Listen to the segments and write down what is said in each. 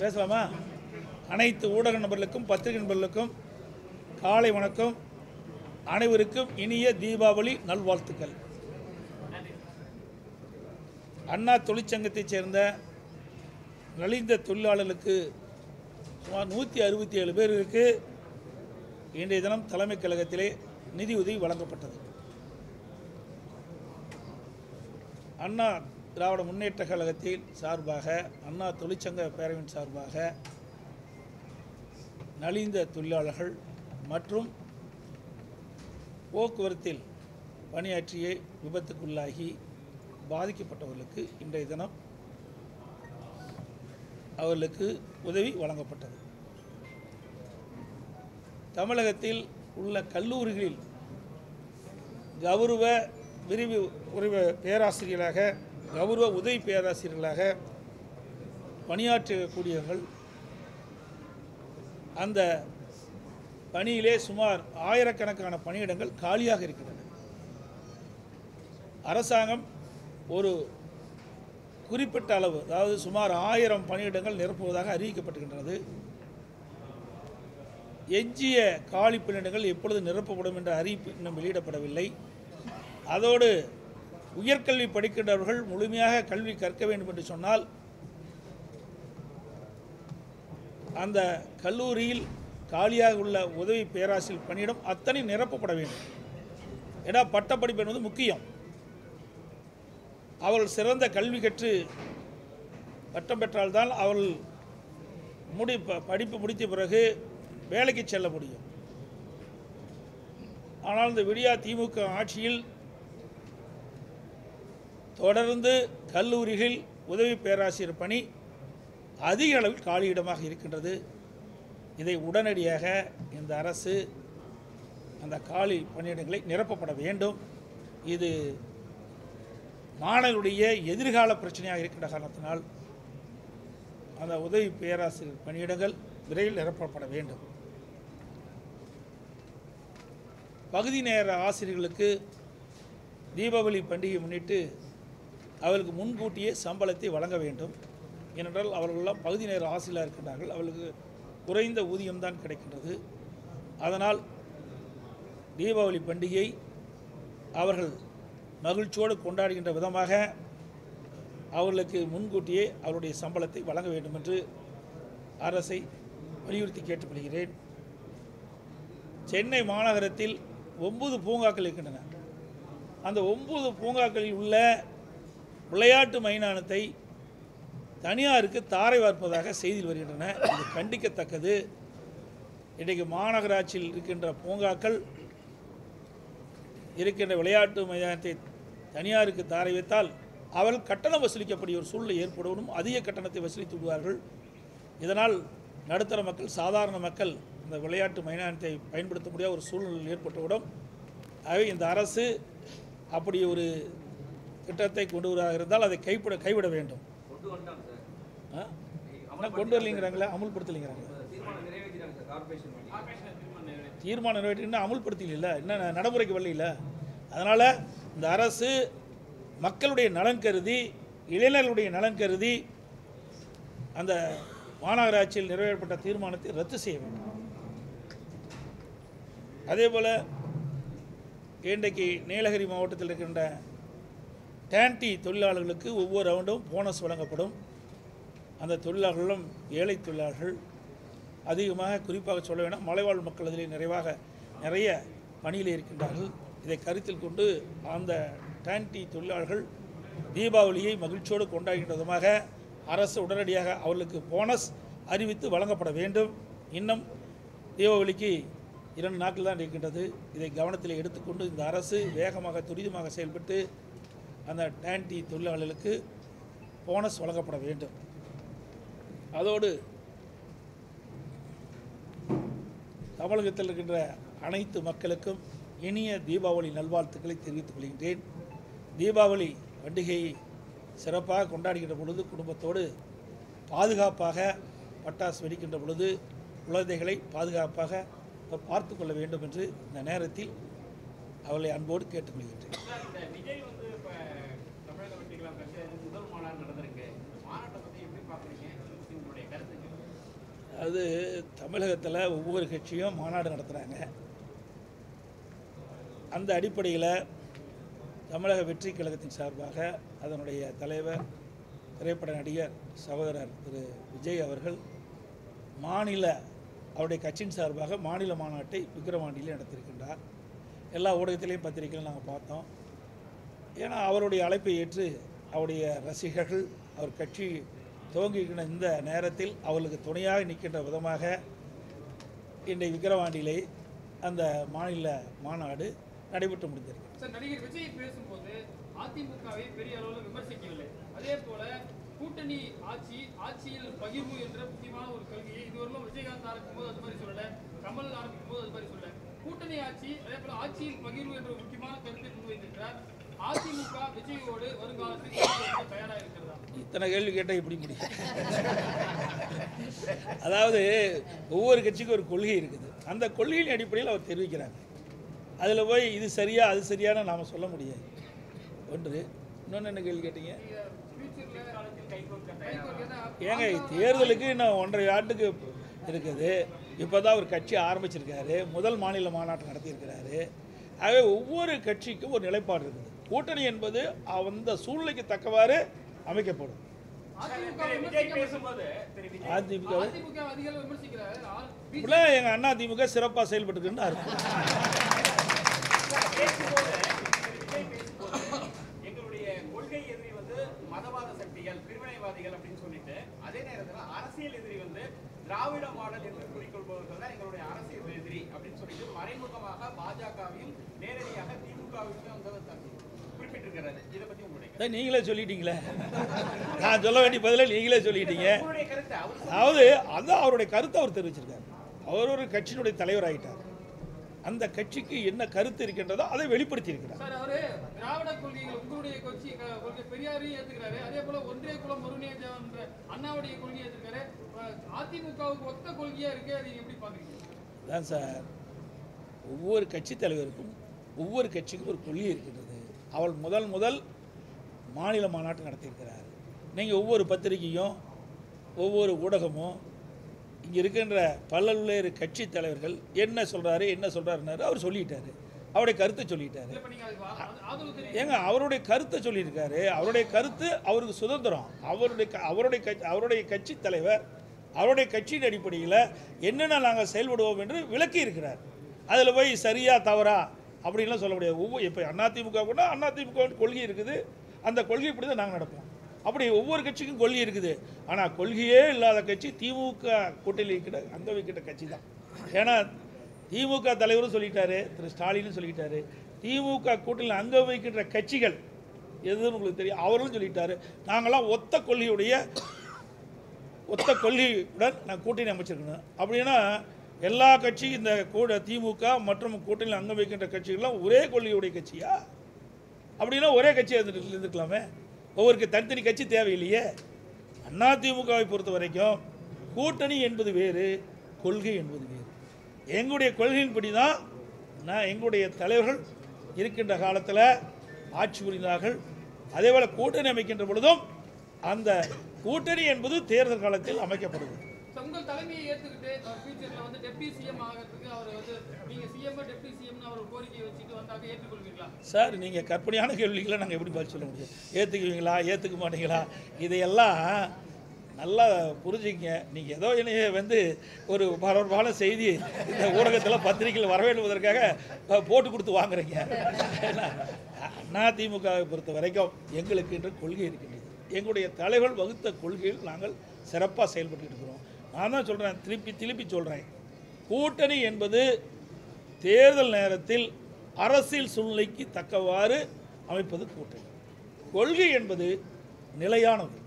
பேசலாமா? அனைத்து ஊடக நபர்களுக்கும் பத்திரிகை நபர்களுக்கும் காலை வணக்கம். அனைவருக்கும் இனிய தீபாவளி நல்வாழ்த்துக்கள். அண்ணா தொழிற்சங்கத்தைச் சேர்ந்த நலிந்த தொழிலாளர்களுக்கு சுமார் நூற்றி அறுபத்தி ஏழு பேருக்கு இன்றைய தினம் தலைமைக் கழகத்திலே நிதியுதவி வழங்கப்பட்டது. அண்ணா திராவிட முன்னேற்ற கழகத்தில் சார்பாக அண்ணா தொழிற்சங்க பேரவையின் சார்பாக நலிந்த தொழிலாளர்கள் மற்றும் போக்குவரத்தில் பணியாற்றிய விபத்துக்குள்ளாகி பாதிக்கப்பட்டவர்களுக்கு இன்றைய தினம் அவர்களுக்கு உதவி வழங்கப்பட்டது. தமிழகத்தில் உள்ள கல்லூரிகளில் கௌரவ விரிவு உரிவ பேராசிரியராக கௌரவ உதவி பேராசிரியர்களாக பணியாற்றக்கூடியவர்கள் அந்த பணியிலே சுமார் ஆயிரக்கணக்கான பணியிடங்கள் காலியாக இருக்கின்றன. அரசாங்கம் ஒரு குறிப்பிட்ட அளவு அதாவது சுமார் ஆயிரம் பணியிடங்கள் நிரப்புவதாக அறிவிக்கப்பட்டிருக்கின்றது. எஞ்சிய காலி பணியிடங்கள் எப்பொழுது நிரப்பப்படும் என்ற அறிவிப்பு இன்னும் வெளியிடப்படவில்லை. அதோடு உயர்கல்வி படிக்கின்றவர்கள் முழுமையாக கல்வி கற்க வேண்டும் என்று சொன்னால் அந்த கல்லூரியில் காலியாக உள்ள உதவி பேராசிரியர் பணியிடம் அத்தனை நிரப்பப்பட வேண்டும். ஏன்னா பட்டப்படிப்பு என்பது முக்கியம். அவர்கள் சிறந்த கல்வி கற்று பட்டம் பெற்றால்தான் அவர்கள் முடி ப- படிப்பு முடித்த பிறகு வேலைக்கு செல்ல முடியும். ஆனால் இந்த விடியா திமுக ஆட்சியில் தொடர்ந்து கல்லூரிகள் உதவி பேராசிரியர் பணி அதிக அளவில் காலியிடமாக இருக்கின்றது. இதை உடனடியாக இந்த அரசு அந்த காலி பணியிடங்களை நிரப்பப்பட வேண்டும். இது மாணவருடைய எதிர்கால பிரச்சனையாக இருக்கின்ற காரணத்தினால் அந்த உதவி பேராசிரியர் பணியிடங்கள் விரைவில் நிரப்பப்பட வேண்டும். பகுதி நேர ஆசிரியர்களுக்கு தீபாவளி பண்டிகை முன்னிட்டு அவர்களுக்கு முன்கூட்டியே சம்பளத்தை வழங்க வேண்டும். ஏனென்றால் அவர்களெல்லாம் பகுதி நேர ஆசிரியராக இருக்கின்றார்கள். அவர்களுக்கு குறைந்த ஊதியம்தான் கிடைக்கின்றது. அதனால் தீபாவளி பண்டிகை அவர்கள் மகிழ்ச்சியோடு கொண்டாடுகின்ற விதமாக அவர்களுக்கு முன்கூட்டியே அவருடைய சம்பளத்தை வழங்க வேண்டும் என்று அரசை வலியுறுத்தி கேட்டுக்கொள்கிறேன். சென்னை மாநகரத்தில் ஒன்பது பூங்காக்கள் இருக்கின்றன. அந்த ஒன்பது பூங்காக்களில் உள்ள விளையாட்டு மைதானத்தை தனியாருக்கு தாரை வார்ப்பதாக செய்தியில் வருகின்றன. இது கண்டிக்கத்தக்கது. இன்றைக்கு மாநகராட்சியில் இருக்கின்ற பூங்காக்கள் இருக்கின்ற விளையாட்டு மைதானத்தை தனியாருக்கு தாரை வைத்தால் அவர்கள் கட்டணம் வசூலிக்கப்படிய ஒரு சூழ்நிலை ஏற்படுவதும் அதிக கட்டணத்தை வசூலித்து விடுவார்கள் இதனால் நடுத்தர மக்கள் சாதாரண மக்கள் இந்த விளையாட்டு மைதானத்தை பயன்படுத்த முடியாத ஒரு சூழ்நிலை ஏற்பட்டுவிடும் ஆகவே இந்த அரசு அப்படி ஒரு திட்டத்தை கொண்டு வருவதாக இருந்தால் அதை கைவிட கைவிட வேண்டும்? ஆனால் கொண்டு வரலைங்கிறாங்களே அமுல்படுத்தலைங்கிறாங்களே. தீர்மானம் நிறைவேற்றி இன்னும் அமுல்படுத்தல இன்னும் நடைமுறைக்கு வரல அதனால் இந்த அரசு மக்களுடைய நலன் கருதி இளைஞர்களுடைய நலன் கருதி அந்த மாநகராட்சியில் நிறைவேற்றப்பட்ட தீர்மானத்தை ரத்து செய்ய வேண்டும். அதே போல் இன்றைக்கு நீலகிரி மாவட்டத்தில் இருக்கின்ற டேன்டி தொழிலாளர்களுக்கு ஒவ்வொரு ரவுண்டும் போனஸ் வழங்கப்படும். அந்த தொழிலாளர்களும் ஏழை தொழிலாளர்கள். அதிகமாக குறிப்பாக சொல்ல வேண்டாம் மலைவாழ் மக்கள் அதில் நிறைவாக நிறைய பணியில் இருக்கின்றார்கள். இதை கருத்தில் கொண்டு அந்த டேன்டி தொழிலாளர்கள் தீபாவளியை மகிழ்ச்சியோடு கொண்டாடுகின்ற விதமாக அரசு உடனடியாக அவர்களுக்கு போனஸ் அறிவித்து வழங்கப்பட வேண்டும். இன்னும் தீபாவளிக்கு இரண்டு நாட்கள் தான் இருக்கின்றது. இதை கவனத்தில் எடுத்துக்கொண்டு இந்த அரசு வேகமாக துரிதமாக செயல்பட்டு அந்த டேண்டி தொழிலாளர்களுக்கு போனஸ் வழங்கப்பட வேண்டும். அதோடு தமிழகத்தில் இருக்கின்ற அனைத்து மக்களுக்கும் இனிய தீபாவளி நல்வாழ்த்துக்களை தெரிவித்துக் கொள்கின்றேன். தீபாவளி பண்டிகையை சிறப்பாக கொண்டாடுகின்ற பொழுது குடும்பத்தோடு பாதுகாப்பாக பட்டாசு வெடிக்கின்ற பொழுது குழந்தைகளை பாதுகாப்பாக பார்த்து கொள்ள வேண்டும் என்று இந்த நேரத்தில் அவர்களை அன்போடு கேட்டுக்கொள்கின்றேன் சார், இந்த விஜய் வந்து இப்ப தமிழக வெற்றிகளாம் கட்சி முதல் மாநாடு நடந்திருக்கு இந்த மாநாட்டை பத்தி எப்படி பாக்குறீங்க உங்களுடைய கருத்துக்கள் அது தமிழகத்தில் ஒவ்வொரு கட்சியும் மாநாடு நடத்துகிறாங்க அந்த அடிப்படையில் தமிழக வெற்றி கழகத்தின் சார்பாக அதனுடைய தலைவர் திரைப்பட நடிகர் சகோதரர் திரு விஜய் அவர்கள் மாநில அவருடைய கட்சியின் சார்பாக மாநில மாநாட்டை விக்கிரவாண்டியிலே நடத்தியிருக்கின்றார். எல்லா ஊடகத்திலையும் பத்திரிகைகளும் நாங்கள் பார்த்தோம். ஏன்னா அவருடைய அழைப்பை ஏற்று அவருடைய ரசிகர்கள் அவர் கட்சி துவங்குகின்ற இந்த நேரத்தில் அவர்களுக்கு துணையாக நிற்கின்ற விதமாக இன்றைய விக்கிரவாண்டியிலே அந்த மாநில மாநாடு நடைபெற்று முடிந்திருக்கு சார் நடிகர் விஜய் பேசும்போது அதிமுகவை பெரிய அளவில் விமர்சிக்கவில்லை. அதே போல கூட்டணி ஆட்சி ஆட்சியில் பகிர்வு என்ற முக்கியமான ஒரு கொள்கையை இதுவரையிலும் விஜயகாந்த் ஆரம்பிக்கும் போது அது மாதிரி சொல்லல கமல் ஆரம்பிக்கும் போது அது மாதிரி சொல்லல. கூட்டணி ஆட்சி அதே போல ஆட்சியில் பகிர்வு என்ற முக்கியமான கருத்தை முன்வைத்திருக்கிறார். இத்தனை கேள்வி கேட்டால் எப்படி முடியும்? அதாவது ஒவ்வொரு கட்சிக்கும் ஒரு கொள்கை இருக்குது. அந்த கொள்கையின் அடிப்படையில் அவர் தெரிவிக்கிறாங்க அதில் போய் இது சரியா அது சரியான நாம் சொல்ல முடியாது. ஒன்று இன்னொன்று என்ன கேள்வி கேட்டீங்க? ஏங்க தேர்தலுக்கு இன்னும் ஒன்றரை ஆண்டுக்கு இருக்குது. இப்போ தான் ஒரு கட்சி ஆரம்பிச்சிருக்காரு. முதல் மாநில மாநாட்டம் நடத்தியிருக்கிறாரு. ஆகவே ஒவ்வொரு கட்சிக்கும் ஒரு நிலைப்பாடு இருக்குது. கூட்டணி என்பது அந்த சூழ்நிலைக்கு தக்கவாறு அமைக்கப்படும். எங்கள் அண்ணா திமுக சிறப்பாக செயல்பட்டுருக்குன்னு அர்த்தம் பேசும்போது திரு விஜய் பேசும்போது எங்களுடைய கொள்கை எதிரி வந்து மதவாத சக்திகள் பிரிவினைவாதிகள் அப்படின்னு சொல்லிட்டு அதே நேரத்துல அரசியல் எதிரி வந்து திராவிட மாடல் என்று குறிக்கொள்பவர்கள் தான் எங்களுடைய அரசியல் எதிரி அப்படின்னு சொல்லிட்டு மறைமுகமாக பாஜகவையும் நேரடியாக திமுகவையும் வந்து த- அதான் நீங்களே சொல்லிட்டீங்களே. நான் சொல்ல வேண்டிய பதிலை நீங்களே சொல்லிட்டீங்க. அதாவது அதான் அவருடைய கருத்தை அவர் தெரிவிச்சிருக்காரு. அவர் ஒரு கட்சியினுடைய தலைவர் ஆயிட்டார். அந்த கட்சிக்கு என்ன கருத்து இருக்கின்றதோ அதை வெளிப்படுத்தி இருக்கிறார். அதான் சார் ஒவ்வொரு கட்சி தலைவருக்கும் ஒவ்வொரு கட்சிக்கும் ஒரு கொள்கை இருக்கின்றது அவள் முதல் முதல் மாநில மாநாட்டு நடத்தியிருக்கிறார். நீங்கள் ஒவ்வொரு பத்திரிகையும் ஒவ்வொரு ஊடகமும் இங்கே இருக்கின்ற பல்வேறு கட்சி தலைவர்கள் என்ன சொல்கிறாரு என்ன சொல்கிறாருன்னாரு அவர் சொல்லிட்டாரு. அவருடைய கருத்தை சொல்லிட்டாரு. ஏங்க அவருடைய கருத்தை சொல்லியிருக்காரு. அவருடைய கருத்து அவருக்கு சுதந்திரம். அவருடைய அவருடைய கட்சி அவருடைய கட்சி தலைவர் அவருடைய கட்சியின் அடிப்படையில் என்னென்ன நாங்கள் செயல்படுவோம் என்று விளக்கி இருக்கிறார் அதில் போய் சரியா தவறா அப்படின்லாம் சொல்ல முடியாது. ஒவ்வொரு இப்போ அதிமுக கூட அதிமுக கொள்கை இருக்குது. அந்த கொள்கை இப்படி தான் நாங்கள் நடப்போம். அப்படி ஒவ்வொரு கட்சிக்கும் கொள்கை இருக்குது. ஆனால் கொள்கையே இல்லாத கட்சி திமுக கூட்டணி இருக்கிற கட்சி தான். ஏன்னா திமுக தலைவரும் சொல்லிட்டாரு திரு ஸ்டாலினும் சொல்லிட்டாரு. திமுக கூட்டணியில் அங்க வைக்கின்ற கட்சிகள் எதுன்னு உங்களுக்கு தெரியும்? அவரும் சொல்லிட்டாரு. நாங்களாம் ஒத்த கொள்கையுடைய ஒத்த கொள்கையுடன் நான் கூட்டணி அமைச்சிருக்கணும். அப்படின்னா எல்லா கட்சியும் இந்த கூட திமுக மற்றும் கூட்டணியில் அங்கம் வைக்கின்ற கட்சிகள்லாம் ஒரே கொள்கையுடைய கட்சியா? அப்படின்னா ஒரே கட்சி இருந்துட்டு இருந்துக்கலாமே. ஒவ்வொருக்கு தனித்தனி கட்சி தேவையில்லையே. அண்ணா திமுகவை பொறுத்த வரைக்கும் கூட்டணி என்பது வேறு கொள்கை என்பது வேறு. எங்களுடைய கொள்கையின்படி தான் நான் எங்களுடைய தலைவர்கள் இருக்கின்ற காலத்தில் ஆட்சி புரிந்தார்கள். அதேபோல் கூட்டணி அமைக்கின்ற பொழுதும் அந்த கூட்டணி என்பது தேர்தல் காலத்தில் அமைக்கப்படுது. உங்கள் தலைமையை ஏற்றுக்கிட்டு ஃபியூச்சரில் வந்து டெப்டி சிஎம் ஆகிறதுக்கு அவர் வந்து நீங்கள் சிஎம் டெப்டி சிஎம்னு அவர் கோரிக்கையை வச்சுட்டு வந்தாக்க ஏற்றுக்கொள்வீங்களா? சார் நீங்கள் கற்பனையான கேள்விகளை நாங்கள் எப்படி பதில் சொல்ல முடியும்? ஏற்றுக்குவீங்களா ஏற்றுக்க மாட்டீங்களா? இதையெல்லாம் நல்லா புரிஞ்சுக்கங்க நீங்கள் ஏதோ என்னைய வந்து ஒரு பரபரப்பான செய்தி இந்த ஊடகத்தில் பத்திரிகையில் வரவேண்டுவதற்காக போட்டு கொடுத்து வாங்குறீங்க. ஏன்னா அதிமுகவை பொறுத்த வரைக்கும் எங்களுக்கு என்று கொள்கை இருக்கின்றது. எங்களுடைய தலைவர் வகுத்த கொள்கையில் நாங்கள் சிறப்பாக செயல்பட்டு இருக்கிறோம். நான் தான் சொல்கிறேன் திருப்பி திருப்பி சொல்கிறேன் கூட்டணி என்பது தேர்தல் நேரத்தில் அரசியல் சூழ்நிலைக்கு தக்கவாறு அமைப்பது கூட்டணி. கொள்கை என்பது நிலையானது.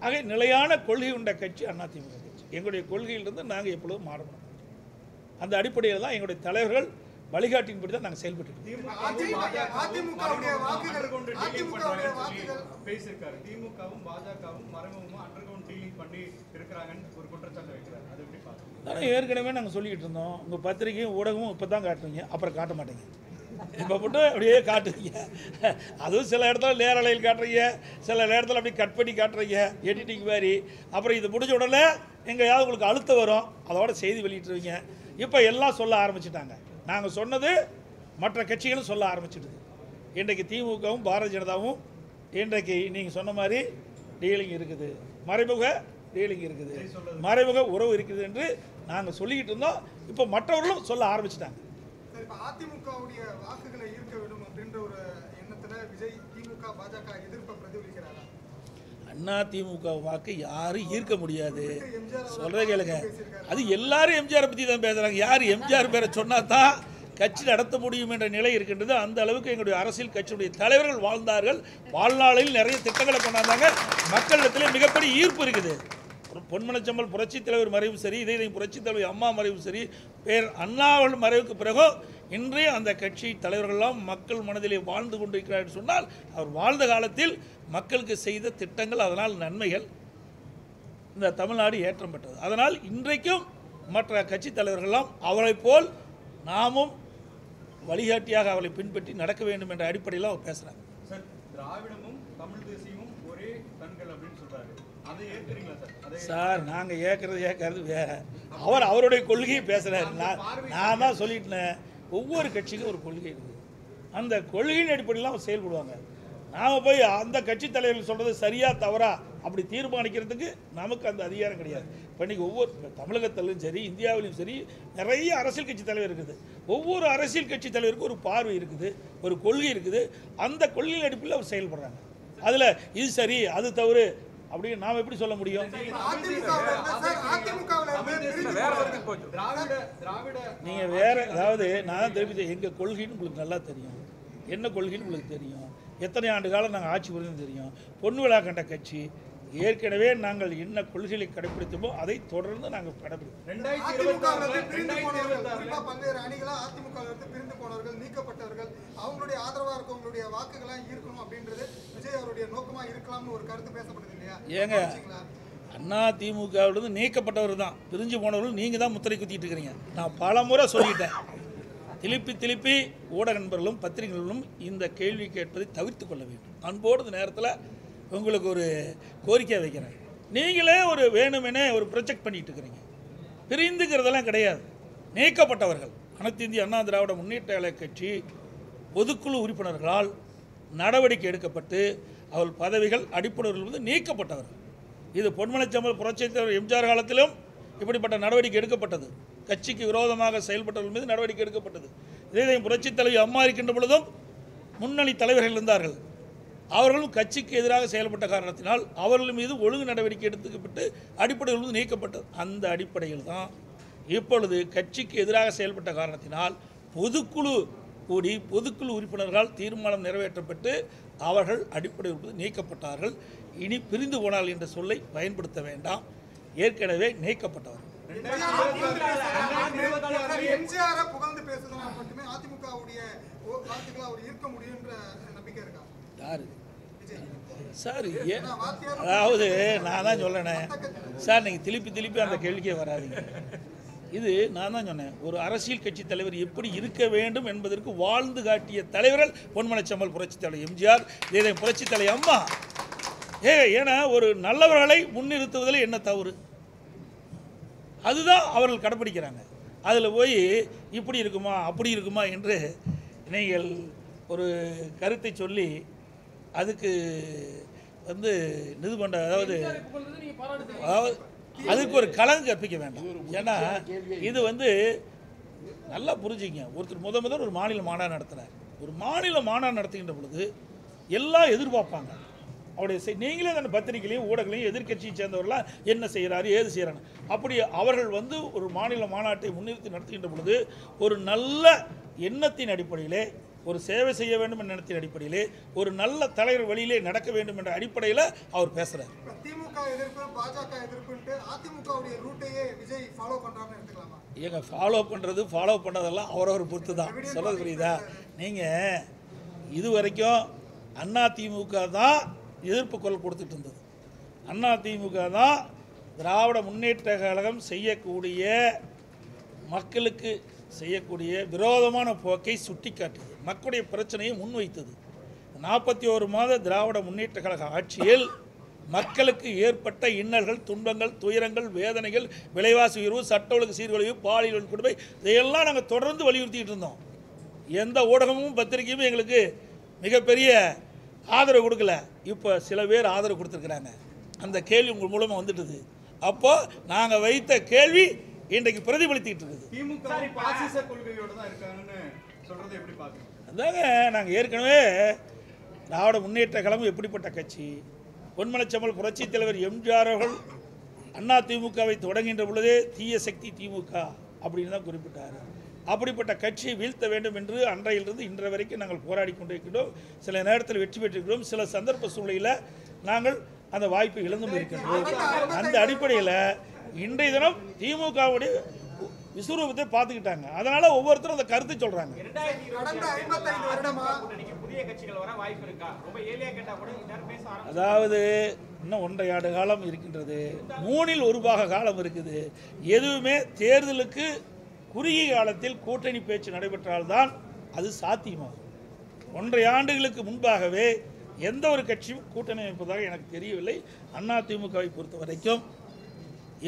ஆக நிலையான கொள்கை உண்ட கட்சி அதிமுக கட்சி. எங்களுடைய கொள்கையிலிருந்து நாங்கள் எப்பொழுதும் மாறணும். அந்த அடிப்படையில் தான் எங்களுடைய தலைவர்கள் வழிகாட்டின்படி தான் நாங்கள் செயல்பட்டு ஆனால் ஏற்கனவே நாங்கள் சொல்லிக்கிட்டு இருந்தோம். உங்கள் பத்திரிகையும் ஊடகமும் இப்போ தான் காட்டுவீங்க அப்புறம் காட்ட மாட்டீங்க. இப்போ மட்டும் அப்படியே காட்டுறீங்க. அதுவும் சில இடத்துல நேரலையில் காட்டுறீங்க. சில நேரத்தில் அப்படி கட் பண்ணி காட்டுறீங்க. எடிட்டிங் மாதிரி. அப்புறம் இது முடிஞ்ச உடனே எங்கேயாவது உங்களுக்கு அழுத்தம் வரும். அதோட செய்தி வெளியிட்டுருவீங்க. இப்போ எல்லாம் சொல்ல ஆரம்பிச்சிட்டாங்க. நாங்கள் சொன்னது மற்ற கட்சிகளும் சொல்ல ஆரம்பிச்சிடுது. இன்றைக்கு திமுகவும் பாரதிய ஜனதாவும் இன்றைக்கு நீங்கள் சொன்ன மாதிரி டீலிங் இருக்குது. மறைமுக டீலிங் இருக்குது. மறைமுக உறவு இருக்குது என்று நாங்கள் சொல்லிக்கிட்டு இருந்தோம். இப்போ மற்றவர்களும் சொல்ல ஆரம்பிச்சிட்டாங்க. அதிமுகவுடைய வாக்குகளை ஈர்க்க வேண்டும் அப்படின்ற ஒரு எண்ணத்துல விஜய் திமுக பாஜக எதிர்ப்பை பிரதிபலிக்கிறாரா? அண்ணா திமுக வாக்கு யாரும் ஈர்க்க முடியாது. சொல்றத கேளுங்க. அது எல்லாரும் எம்ஜிஆர் பற்றி தான் பேசுகிறாங்க யார் எம்ஜிஆர் பேரை சொன்னா தான் கட்சி நடத்த முடியும் என்ற நிலை இருக்கின்றது. அந்த அளவுக்கு எங்களுடைய அரசியல் கட்சியுடைய தலைவர்கள் வாழ்ந்தார்கள். வாழ்நாளில் நிறைய திட்டங்களை கொண்டாந்தாங்க. மக்களிடத்திலே மிகப்பெரிய ஈர்ப்பு இருக்குது. பொன்மனச்சம்பல் புரட்சித் தலைவர் மறைவும் சரி இதே புரட்சித் தலைவர் அம்மா மறைவும் சரி பேர் அண்ணாவள் மறைவுக்கு பிறகும் இன்றைய அந்த கட்சி தலைவர்கள்லாம் மக்கள் மனதிலே வாழ்ந்து கொண்டிருக்கிறார் என்று சொன்னால் அவர் வாழ்ந்த காலத்தில் மக்களுக்கு செய்த திட்டங்கள் அதனால் நன்மைகள் இந்த தமிழ்நாடு ஏற்றம் பெற்றது. அதனால் இன்றைக்கும் மற்ற கட்சி தலைவர்கள்லாம் அவரைப் போல் நாமும் வழிகாட்டியாக அவளை பின்பற்றி நடக்க வேண்டும் என்ற அடிப்படையில் அவர் பேசுகிறாங்க சார் திராவிடமும் தமிழ் தேசியமும் ஒரே கண்கள் அப்படின்னு அதை சார்? நாங்கள் ஏற்கிறது ஏற்கிறது வேற அவர் அவருடைய கொள்கையை பேசுகிறாரு நான் நான் தான் சொல்லிட்டேன். ஒவ்வொரு கட்சிக்கும் ஒரு கொள்கை இருக்குது. அந்த கொள்கையின் அடிப்படையில் அவர் செயல்படுவாங்க. நாம் போய் அந்த கட்சி தலைவர்கள் சொல்கிறது சரியா தவறா அப்படி தீர்மானிக்கிறதுக்கு நமக்கு அந்த அதிகாரம் கிடையாது. இப்போ இன்றைக்கி ஒவ்வொரு தமிழகத்திலும் சரி இந்தியாவிலும் சரி நிறைய அரசியல் கட்சி தலைவர் இருக்குது. ஒவ்வொரு அரசியல் கட்சி தலைவருக்கும் ஒரு பார்வை இருக்குது ஒரு கொள்கை இருக்குது. அந்த கொள்கையின் அடிப்படையில் அவர் செயல்படுறாங்க. அதில் இது சரி அது தவறு அப்படின்னு நாம் எப்படி சொல்ல முடியும்? நீங்கள் வேற அதாவது நான் தான் தெரிவித்த எங்கள் கொள்கைன்னு உங்களுக்கு நல்லா தெரியும். என்ன கொள்கைன்னு உங்களுக்கு தெரியும். எத்தனை ஆண்டு காலம் நாங்கள் ஆட்சி புரிந்து தெரியும். பொன் விழா கண்ட கட்சி ஏற்கனவே நாங்கள் என்ன கொள்கைகளை கடைபிடித்தோமோ அதை தொடர்ந்து நாங்கள் கடைபிடிப்போம் ஏங்க? அண்ணா திமுகவிலிருந்து நீக்கப்பட்டவர் தான். பிரிஞ்சு போனவர்கள் நீங்கள் தான் முத்திரை குத்திட்டு இருக்கிறீங்க. நான் பல முறை சொல்லிட்டேன். திருப்பி திருப்பி ஊடக நண்பர்களும் பத்திரிகைகளும் இந்த கேள்வி கேட்பதை தவிர்த்து கொள்ள வேண்டும். அன்போடு நேரத்தில் உங்களுக்கு ஒரு கோரிக்கை வைக்கிறேன். நீங்களே ஒரு வேணுமெனே ஒரு ப்ரொஜெக்ட் பண்ணிகிட்டு இருக்கிறீங்க பிரிந்துங்கிறதெல்லாம் கிடையாது. நீக்கப்பட்டவர்கள் அனைத்து இந்திய அண்ணா திராவிட முன்னேற்ற கழக கட்சி பொதுக்குழு உறுப்பினர்களால் நடவடிக்கை எடுக்கப்பட்டு அவள் பதவிகள் அடிப்படையில் வந்து நீக்கப்பட்டவர்கள். இது பொன்மலைச்சம்பல் புரட்சித் தலைவர் எம்ஜிஆர் காலத்திலும் இப்படிப்பட்ட நடவடிக்கை எடுக்கப்பட்டது. கட்சிக்கு விரோதமாக செயல்பட்டவர்கள் மீது நடவடிக்கை எடுக்கப்பட்டது. இதே புரட்சித் தலைவர் அம்மா இருக்கின்ற பொழுதும் முன்னணி தலைவர்கள் இருந்தார்கள். அவர்களும் கட்சிக்கு எதிராக செயல்பட்ட காரணத்தினால் அவர்கள் மீது ஒழுங்கு நடவடிக்கை எடுத்துக்கப்பட்டு அடிப்படையில் வந்து நீக்கப்பட்டது. அந்த அடிப்படையில் தான் இப்பொழுது கட்சிக்கு எதிராக செயல்பட்ட காரணத்தினால் பொதுக்குழு கூடி பொதுக்குழு உறுப்பினர்களால் தீர்மானம் நிறைவேற்றப்பட்டு அவர்கள் அடிப்படையில் இருந்து நீக்கப்பட்டார்கள். இனி பிரிந்து போனால் என்ற சொல்லை பயன்படுத்த வேண்டாம். ஏற்கனவே இருக்கா? யாரு? சார் ஏ அதாவது நான் தான் சொல்லேனே சார் நீங்கள் திருப்பி திருப்பி அந்த கேள்விக்கே வராதீங்க. இது நான் தான் சொன்னேன். ஒரு அரசியல் கட்சி தலைவர் எப்படி இருக்க வேண்டும் என்பதற்கு வாழ்ந்து காட்டிய தலைவர்கள் பொன்மலைச்சம்மல் புரட்சித் தலைவர் எம்ஜிஆர் இதே புரட்சித் தலைவர் அம்மா. ஏ ஏன்னா ஒரு நல்லவர்களை முன்னிறுத்துவதில் என்ன தவறு? அதுதான் அவர்கள் கடைப்பிடிக்கிறாங்க. அதில் போய் இப்படி இருக்குமா அப்படி இருக்குமா என்று நீங்கள் ஒரு கருத்தை சொல்லி அதுக்கு வந்து இது பண்ண அதாவது அதாவது அதுக்கு ஒரு கலங்கு கற்பிக்க வேண்டாம். ஏன்னா இது வந்து நல்லா புரிஞ்சுங்க. ஒருத்தர் முத முதல் ஒரு மாநில மாநாடு நடத்துறார். ஒரு மாநில மாநாடு நடத்துகின்ற பொழுது எல்லாம் எதிர்பார்ப்பாங்க. அவருடைய செய்- நீங்களே அந்த பத்திரிகையிலையும் ஊடகங்களையும் எதிர்க்கட்சியை சேர்ந்தவர்களாம் என்ன செய்கிறாரு ஏது செய்கிறாங்க அப்படி அவர்கள் வந்து ஒரு மாநில மாநாட்டை முன்னிறுத்தி நடத்துகின்ற பொழுது ஒரு நல்ல எண்ணத்தின் அடிப்படையிலே ஒரு சேவை செய்ய வேண்டும் என்ற எண்ணத்தின் அடிப்படையிலே ஒரு நல்ல தலைவர் வழியிலே நடக்க வேண்டும் என்ற அடிப்படையில் அவர் பேசுகிறார் திமுக எதிர்ப்பு பாஜக எதிர்ப்புன்ட்டு அதிமுகவுடைய ரூட்டையே விஜய் ஃபாலோ எடுத்துக்கலாமா? ஏங்க ஃபாலோ பண்ணுறது ஃபாலோ பண்ணுறதெல்லாம் அவரவர் பொறுத்து தான் சொல்கிறது புரியுதா? நீங்கள் இது வரைக்கும் அண்ணா திமுக தான் எதிர்ப்பு குரல் கொடுத்துட்டு இருந்தது. அண்ணா திமுக தான் திராவிட முன்னேற்ற கழகம் செய்யக்கூடிய மக்களுக்கு செய்யக்கூடிய விரோதமான போக்கை சுட்டி காட்டுது மக்களுடைய பிரச்சனையை முன்வைத்தது. நாற்பத்தி ஒரு மாத திராவிட முன்னேற்ற கழக ஆட்சியில் மக்களுக்கு ஏற்பட்ட இன்னல்கள் துன்பங்கள் துயரங்கள் வேதனைகள் விலைவாசி உயர்வு சட்ட ஒழுங்கு சீர்குலைவு பாலியல் கொடுமை இதையெல்லாம் நாங்கள் தொடர்ந்து வலியுறுத்திட்டு இருந்தோம். எந்த ஊடகமும் பத்திரிகையும் எங்களுக்கு மிகப்பெரிய ஆதரவு கொடுக்கல. இப்போ சில பேர் ஆதரவு கொடுத்துருக்குறாங்க. அந்த கேள்வி உங்கள் மூலமாக வந்துட்டுது. அப்போது நாங்கள் வைத்த கேள்வி இன்றைக்கு பிரதிபலித்திட்டு இருக்குது. திமுக சொல்றதை எப்படி அதாங்க நாங்கள் ஏற்கனவே திராவிட முன்னேற்ற கழகம் எப்படிப்பட்ட கட்சி? பொன்மனச்செம்மல் புரட்சித் தலைவர் எம்ஜிஆர் அவர்கள் அண்ணா திமுகவை தொடங்குகின்ற பொழுதே தீய சக்தி திமுக அப்படின்னு தான் குறிப்பிட்டார். அப்படிப்பட்ட கட்சியை வீழ்த்த வேண்டும் என்று அன்றையிலிருந்து இன்றைய வரைக்கும் நாங்கள் போராடி கொண்டிருக்கிறோம் சில நேரத்தில் வெற்றி பெற்றிருக்கிறோம். சில சந்தர்ப்ப சூழ்நிலையில் நாங்கள் அந்த வாய்ப்பை இழந்தும் இருக்கின்றோம். அந்த அடிப்படையில் இன்றைய தினம் திமுகவுடைய விஸ்வரூபத்தை பார்த்துக்கிட்டாங்க. அதனால ஒவ்வொருத்தரும் அந்த கருத்தை சொல்றாங்க. இரண்டாயிரத்தி கடந்த 55 வருடமா? கூட்டணிக்கு புதிய கட்சிகள் வர வாய்ப்பு இருக்கா? ரொம்ப ஏழையா கேட்டா கூட எல்லாரும் பேச ஆரம்பிச்சு அதாவது இன்னும் ஒன்றரை ஆண்டு காலம் இருக்கின்றது. மூணில் ஒரு பாக காலம் இருக்குது. எதுவுமே தேர்தலுக்கு குறுகிய காலத்தில் கூட்டணி பேச்சு நடைபெற்றால்தான் அது சாத்தியமாகும். ஒன்றரை ஆண்டுகளுக்கு முன்பாகவே எந்த ஒரு கட்சியும் கூட்டணி அமைப்பதாக எனக்கு தெரியவில்லை. அண்ணா திமுகவை பொறுத்த வரைக்கும்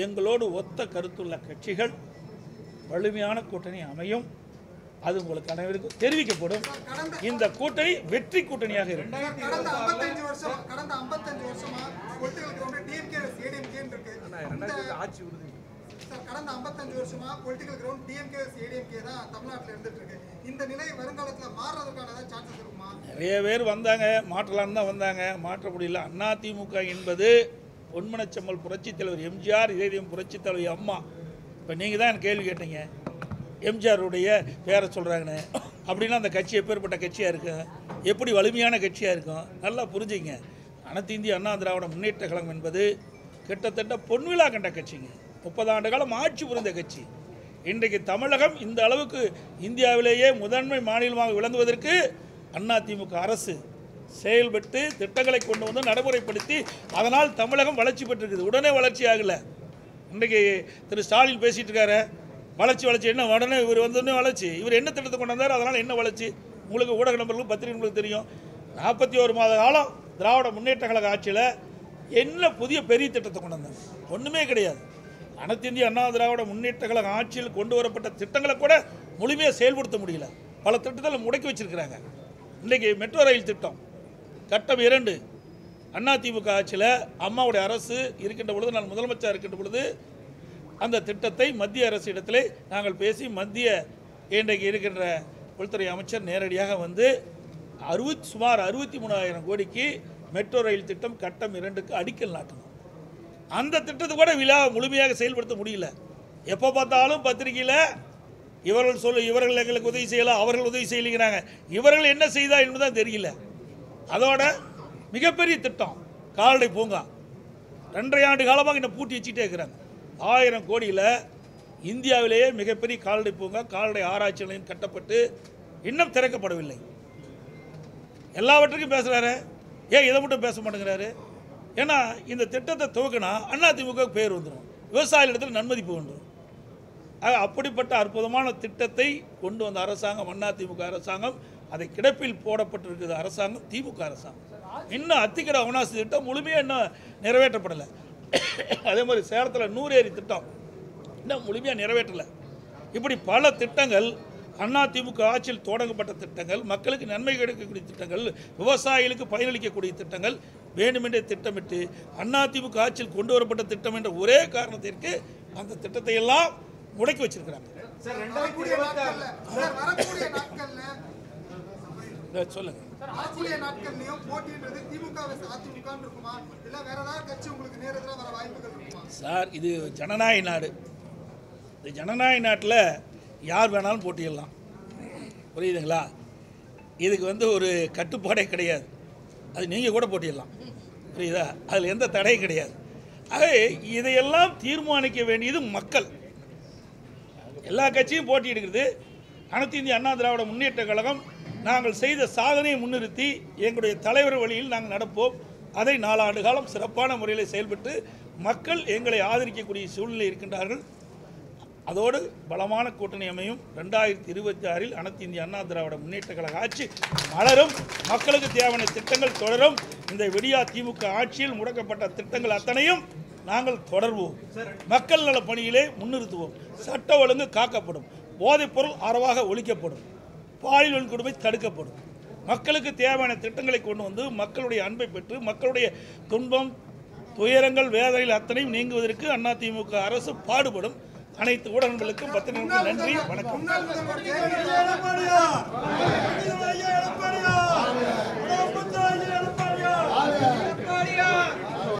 எங்களோடு ஒத்த கருத்துள்ள கட்சிகள் வலிமையான கூட்டணி அமையும். அது உங்களுக்கு அனைவருக்கும் தெரிவிக்கப்படும். இந்த கூட்டணி வெற்றி கூட்டணியாக இருக்கும். கடந்த 55 வருஷம் கடந்த 55 வருஷமா பொலிட்டிக்கல் கிரவுண்ட் டிஎம்கே ஏடிஎம்கே இருக்கு இந்த ஆட்சி சார் கடந்த 55 வருஷமா பொலிட்டிக்கல் கிரவுண்ட் டிஎம்கே ஏடிஎம்கே தான் தமிழ்நாட்டுல இருந்துட்டு இருக்கு இந்த நிலை வருங்காலத்துல மாறுறதுக்கான ஏதாவது சான்சஸ் இருக்குமா? நிறைய பேர் வந்தாங்க. மாற்றலான்னு தான் வந்தாங்க. மாற்ற முடியல அண்ணா திமுக என்பது பொன்மனச்செம்மல் புரட்சித் தலைவர் எம்ஜிஆர் இதயம் புரட்சித் தலைவர் அம்மா. இப்போ நீங்கள் தான் எனக்கு கேள்வி கேட்டீங்க. எம்ஜிஆருடைய பேரை சொல்கிறாங்கன்னு அப்படின்னா அந்த கட்சி எப்பேற்பட்ட கட்சியாக இருக்கும்? எப்படி வலிமையான கட்சியாக இருக்கும்? நல்லா புரிஞ்சுங்க. அனைத்து இந்திய அண்ணா திராவிட முன்னேற்ற கழகம் என்பது கிட்டத்தட்ட பொன்விழா கண்ட கட்சிங்க. முப்பது ஆண்டு காலம் ஆட்சி புரிந்த கட்சி. இன்றைக்கு தமிழகம் இந்த அளவுக்கு இந்தியாவிலேயே முதன்மை மாநிலமாக விளங்குவதற்கு அதிமுக அரசு செயல்பட்டு திட்டங்களை கொண்டு வந்து நடைமுறைப்படுத்தி அதனால் தமிழகம் வளர்ச்சி பெற்றிருக்குது. உடனே வளர்ச்சி ஆகலை. இன்றைக்கி திரு ஸ்டாலின் பேசிகிட்டு இருக்காரு. வளர்ச்சி வளர்ச்சி. என்ன உடனே இவர் வந்தோடனே வளர்ச்சி. இவர் என்ன திட்டத்தை கொண்டு வந்தார்? அதனால் என்ன வளர்ச்சி? உங்களுக்கு ஊடக நம்பர்களுக்கு பத்திரிகை உங்களுக்கு தெரியும். நாற்பத்தி ஒரு மாத காலம் திராவிட முன்னேற்ற கழக ஆட்சியில் என்ன புதிய பெரிய திட்டத்தை கொண்டு வந்தாங்க ஒன்றுமே கிடையாது. அனைத்து இந்திய அண்ணா திராவிட முன்னேற்ற கழக ஆட்சியில் கொண்டு வரப்பட்ட திட்டங்களை கூட முழுமையாக செயல்படுத்த முடியல. பல திட்டத்தில் முடக்கி வச்சிருக்கிறாங்க. இன்றைக்கி மெட்ரோ ரயில் திட்டம். கட்டம் இரண்டு. அண்ணா திமுக ஆட்சியில் அம்மாவுடைய அரசு இருக்கின்ற பொழுது நான் முதலமைச்சர் இருக்கின்ற பொழுது அந்த திட்டத்தை மத்திய அரசு இடத்திலே நாங்கள் பேசி மத்திய இன்றைக்கு இருக்கின்ற உள்துறை அமைச்சர் நேரடியாக வந்து அறுபத்தி சுமார் அறுபத்தி மூணாயிரம் கோடிக்கு மெட்ரோ ரயில் திட்டம் கட்டம் இரண்டுக்கு அடிக்கல் நாட்டணும். அந்த திட்டத்தை கூட விழா முழுமையாக செயல்படுத்த முடியல. எப்போ பார்த்தாலும் பத்திரிகையில் இவர்கள் சொல்ல இவர்கள் எங்களுக்கு உதவி செய்யலாம் அவர்கள் உதவி செய்யலைங்கிறாங்க. இவர்கள் என்ன செய்தா என்பதுதான் தெரியல. அதோட மிகப்பெரிய திட்டம். கால்நடை பூங்கா. ரெண்டரை ஆண்டு காலமாக இன்னும் பூட்டி வச்சுட்டே இருக்கிறாங்க. ஆயிரம் கோடியில் இந்தியாவிலேயே மிகப்பெரிய கால்நடை பூங்கா கால்நடை ஆராய்ச்சி நிலையம் கட்டப்பட்டு இன்னும் திறக்கப்படவில்லை. எல்லாவற்றுக்கும் பேசுகிறாரு ஏன் இதை மட்டும் பேச மாட்டேங்கிறாரு? ஏன்னா இந்த திட்டத்தை துவக்கினா அதிமுக பேர் வந்துடும் விவசாயிகளிடத்தில் நன்மதிப்பு வந்துடும் ஆக அப்படிப்பட்ட அற்புதமான திட்டத்தை கொண்டு வந்த அரசாங்கம் அதிமுக அரசாங்கம் அதை கிடப்பில் போடப்பட்டிருக்கிறது அரசாங்கம் திமுக அரசாங்கம். இன்னும் அத்திக்கடை அவனாசி திட்டம் முழுமையாக இன்னும் நிறைவேற்றப்படலை. அதே மாதிரி சேலத்தில் நூறேரி திட்டம் இன்னும் முழுமையாக நிறைவேற்றலை. இப்படி பல திட்டங்கள் அதிமுக ஆட்சியில் தொடங்கப்பட்ட திட்டங்கள் மக்களுக்கு நன்மை கிடைக்கக்கூடிய திட்டங்கள் விவசாயிகளுக்கு பயனளிக்கக்கூடிய திட்டங்கள் வேண்டுமென்றே திட்டமிட்டு அதிமுக ஆட்சியில் கொண்டு வரப்பட்ட திட்டம் என்ற ஒரே காரணத்திற்கு அந்த திட்டத்தை எல்லாம் முடக்கி வச்சிருக்கிறாங்க. சார் ஆட்சியிலே நாட்கள்லயும் போட்டின்றது திமுக அதிமுக இருக்குமா? இல்ல வேற ஏதாவது கட்சி உங்களுக்கு நேரத்தில் வர வாய்ப்புகள் இருக்குமா? சார் இது ஜனநாயக நாடு. இந்த ஜனநாயக நாட்டில் யார் வேணாலும் போட்டியிடலாம். புரியுதுங்களா? இதுக்கு வந்து ஒரு கட்டுப்பாடே கிடையாது. அது நீங்கள் கூட போட்டிடலாம் புரியுதா? அதில் எந்த தடையும் கிடையாது. ஆகவே இதையெல்லாம் தீர்மானிக்க வேண்டியது மக்கள். எல்லா கட்சியும் போட்டியிடுகிறது. அனைத்து இந்திய அண்ணா திராவிட முன்னேற்ற கழகம் நாங்கள் செய்த சாதனையை முன்னிறுத்தி எங்களுடைய தலைவர் வழியில் நாங்கள் நடப்போம். அதை நாலாண்டு காலம் சிறப்பான முறையில் செயல்பட்டு மக்கள் எங்களை ஆதரிக்கக்கூடிய சூழ்நிலை இருக்கின்றார்கள். அதோடு பலமான கூட்டணி அமையும். ரெண்டாயிரத்தி இருபத்தி ஆறில் அனைத்து இந்திய அண்ணா திராவிட முன்னேற்ற கழக ஆட்சி மலரும். மக்களுக்கு தேவையான திட்டங்கள் தொடரும். இந்த விடியா திமுக ஆட்சியில் முடக்கப்பட்ட திட்டங்கள் அத்தனையும் நாங்கள் தொடர்வோம். மக்கள் நல பணியிலே முன்னிறுத்துவோம். சட்ட ஒழுங்கு காக்கப்படும். போதைப்பொருள் அறவாக ஒழிக்கப்படும். பாலியல் கொடுமை தடுக்கப்படும். மக்களுக்கு தேவையான திட்டங்களை கொண்டு வந்து மக்களுடைய அன்பை பெற்று மக்களுடைய துன்பம் துயரங்கள் வேதனைகள் அத்தனையும் நீங்குவதற்கு அதிமுக அரசு பாடுபடும். அனைத்து ஊடகங்களுக்கும் பத்து நன்றி வணக்கம். எடப்பாடியா